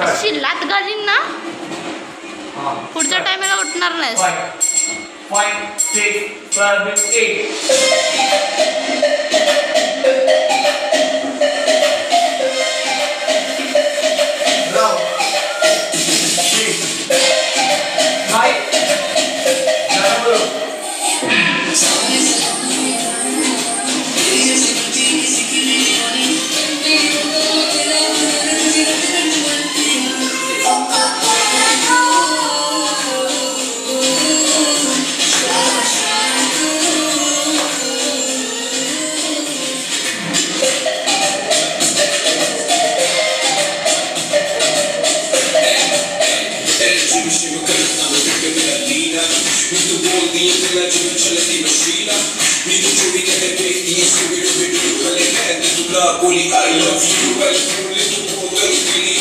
अशी लात घालीन ना? पुढच्या टायमाला उठणार नाहीस. Mr. Wall, the internet, you machine. Need to do get the big, the spirit, the people, the hand, the blood, bully, I love you, but you little, the